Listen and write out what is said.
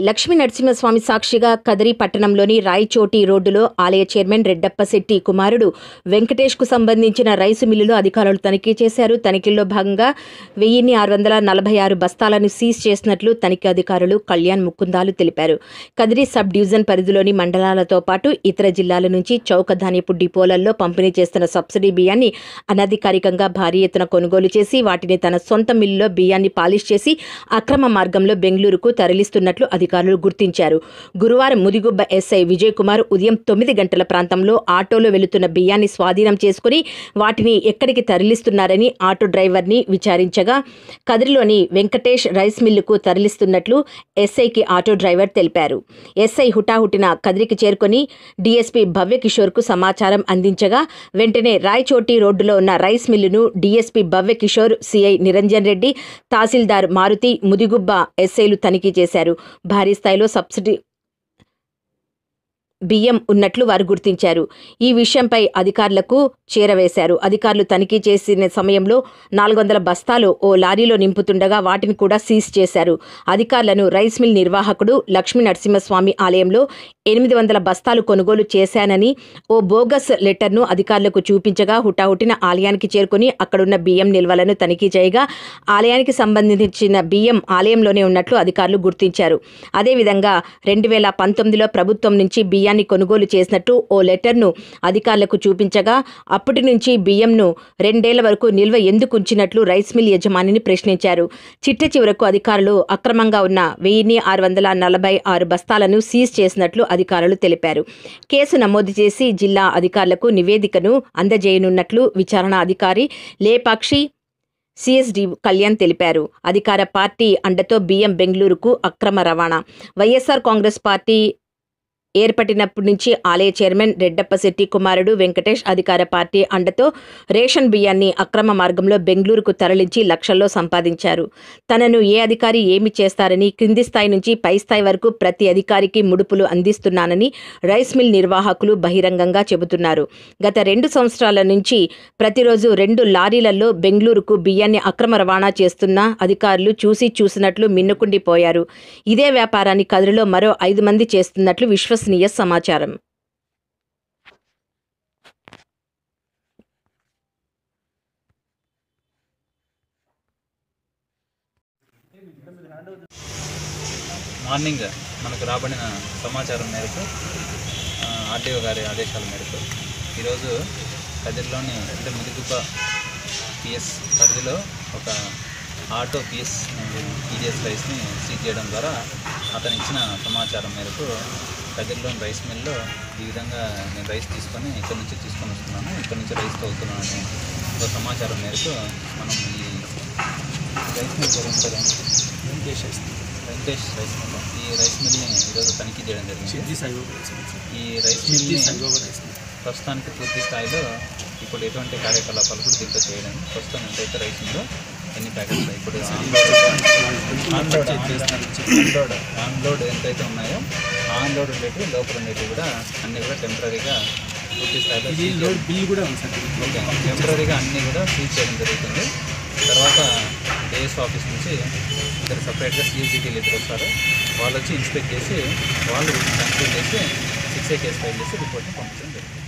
లక్ష్మీ నరసింహస్వామి సాక్షిగా కదిరి పట్టణంలోని రాయచోటి రోడ్డులో ఆలయ చైర్మన్ రెడ్డప్పశెట్టి కుమారుడు వెంకటేష్కు సంబంధించిన రైసు మిల్లులో అధికారులు తనిఖీ చేశారు. తనిఖీల్లో భాగంగా వెయ్యిన్ని ఆరు వందల నలభై ఆరు బస్తాలను సీజ్ చేసినట్లు తనిఖీ అధికారులు కళ్యాణ్ ముకుందాలు తెలిపారు. కదిరి సబ్ డివిజన్ పరిధిలోని మండలాలతో పాటు ఇతర జిల్లాల నుంచి చౌక ధాన్యపు డిపోలలో పంపిణీ చేస్తున్న సబ్సిడీ బియ్యాన్ని అనధికారికంగా భారీ ఎత్తున కొనుగోలు చేసి వాటిని తన సొంత మిల్లులో బియ్యాన్ని పాలిష్ చేసి అక్రమ మార్గంలో బెంగళూరుకు తరలిస్తున్నట్లు అధికారులు గుర్తించారు. గురువారం ముదిగుబ్బ ఎస్ఐ విజయ్ కుమార్ ఉదయం తొమ్మిది గంటల ప్రాంతంలో ఆటోలో వెళుతున్న బియ్యాన్ని స్వాధీనం చేసుకుని వాటిని ఎక్కడికి తరలిస్తున్నారని ఆటో డ్రైవర్ని విచారించగా కదిరిలోని వెంకటేష్ రైస్ మిల్లుకు తరలిస్తున్నట్లు ఎస్ఐకి ఆటో డ్రైవర్ తెలిపారు. ఎస్ఐ హుటాహుటిన కదిరికి చేరుకొని డీఎస్పీ భవ్యకిషోర్కు సమాచారం అందించగా వెంటనే రాయచోటి రోడ్డులో ఉన్న రైస్ మిల్లును డీఎస్పీ భవ్యకిషోర్ సిఐ నిరంజన్ రెడ్డి తహసీల్దార్ మారుతి ముదిగుబ్బ ఎస్ఐలు తనిఖీ చేశారు. భారీ స్థాయిలో సబ్సిడీ బియ్యం ఉన్నట్లు వారు గుర్తించారు. ఈ విషయంపై అధికారులకు చేరవేశారు. అధికారులు తనిఖీ చేసిన సమయంలో నాలుగు వందల బస్తాలు ఓ లారీలో నింపుతుండగా వాటిని కూడా సీజ్ చేశారు. అధికారులను రైస్ మిల్ నిర్వాహకుడు లక్ష్మీ నరసింహస్వామి ఆలయంలో ఎనిమిది వందల బస్తాలు కొనుగోలు చేశానని ఓ బోగస్ లెటర్ను అధికారులకు చూపించగా హుటాహుటిన ఆలయానికి చేరుకుని అక్కడున్న బియ్యం నిల్వలను తనిఖీ చేయగా ఆలయానికి సంబంధించిన బియ్యం ఆలయంలోనే ఉన్నట్లు అధికారులు గుర్తించారు. అదేవిధంగా రెండు వేల పంతొమ్మిదిలో ప్రభుత్వం నుంచి బియ్యాన్ని కొనుగోలు చేసినట్టు ఓ లెటర్ను అధికారులకు చూపించగా అప్పటి నుంచి బియ్యంను రెండేళ్ళ వరకు నిల్వ ఎందుకు ఉంచినట్లు రైస్ మిల్ యజమానిని ప్రశ్నించారు. చిట్ట చివరకు అధికారులు అక్రమంగా ఉన్న వెయ్యిన్ని ఆరు వందల నలభై ఆరు బస్తాలను సీజ్ చేసినట్లు అధికారులు తెలిపారు. కేసు నమోదు చేసి జిల్లా అధికారులకు నివేదికను అందజేయనున్నట్లు విచారణ అధికారి లేపాక్షి సిఎస్డి కళ్యాణ్ తెలిపారు. అధికార పార్టీ అండతో బియ్యం బెంగళూరుకు అక్రమ రవాణా. వైఎస్ఆర్ కాంగ్రెస్ పార్టీ ఏర్పడినప్పటి నుంచి ఆలయ చైర్మన్ రెడ్డప్ప శెట్టి కుమారుడు వెంకటేష్ అధికార పార్టీ అండతో రేషన్ బియ్యాన్ని అక్రమ మార్గంలో బెంగళూరుకు తరలించి లక్షల్లో సంపాదించారు. తనను ఏ అధికారి ఏమి చేస్తారని క్రింది స్థాయి నుంచి పై స్థాయి వరకు ప్రతి అధికారికి ముడుపులు అందిస్తున్నానని రైస్ మిల్ నిర్వాహకులు బహిరంగంగా చెబుతున్నారు. గత రెండు సంవత్సరాల నుంచి ప్రతిరోజు రెండు లారీలలో బెంగళూరుకు బియ్యాన్ని అక్రమ రవాణా చేస్తున్న అధికారులు చూసి చూసినట్లు మిన్నుకుండిపోయారు. ఇదే వ్యాపారాన్ని కదిరిలో మరో ఐదు మంది చేస్తున్నట్లు విశ్వసనీయ సమాచారం. మార్నింగ్ మనకు రాబడిన సమాచారం మేరకు ఆర్టీఓ గారి ఆదేశాల మేరకు ఈరోజు కదిరిలోని అంటే ముదిగుప్ప పిఎస్ పరిధిలో ఒక ఆటో పిఎస్ టీడీఎస్ రైస్ని సీజ్ చేయడం ద్వారా అతను ఇచ్చిన సమాచారం మేరకు కదిరిలోని రైస్ మిల్లో ఈ విధంగా నేను రైస్ తీసుకొని ఇక్కడ నుంచి తీసుకొని వస్తున్నాను. ఇక్కడ నుంచి రైస్ తోలుతున్నాను అనే ఒక సమాచారం మేరకు మనం ఈ రైస్ మిల్ పేరు ఏం పేరు? వెంకటేష్ రైస్ మిల్ ఈ రైస్ మిల్ని ఈరోజు తనిఖీ చేయడం జరిగింది. ఈ రైస్ మిల్ని ప్రస్తుతానికి పూర్తి స్థాయిలో ఇప్పుడు ఎటువంటి కార్యకలాపాలు కూడా దీంతో చేయడం ప్రస్తుతం ఎంతైతే రైస్ మిల్లో ఎన్ని ప్యాకెట్స్ ఇప్పుడు ఆన్లోడ్ ఆన్లోడ్ ఆన్లోడ్ ఎంతైతే ఉన్నాయో ఆన్లోడ్ ఉండేవి లోపల ఉండేవి కూడా అన్నీ కూడా టెంపరీగా పూర్తి స్థాయిలో చేయడం- బిల్ కూడా ఉంది సార్. ఓకే. టెంపరీగా అన్నీ కూడా సీజ్ చేయడం జరుగుతుంది. తర్వాత డిఎస్ ఆఫీస్ నుంచి ఇద్దరు సపరేట్గా సిఎస్డిటీలు ఇద్దరు వస్తారు. వాళ్ళు వచ్చి ఇన్స్పెక్ట్ చేసి వాళ్ళు కన్సిడర్ చేసి సిక్స్ ఏ కేసు ఫైల్ చేసి రిపోర్ట్ని పంపించడం జరుగుతుంది.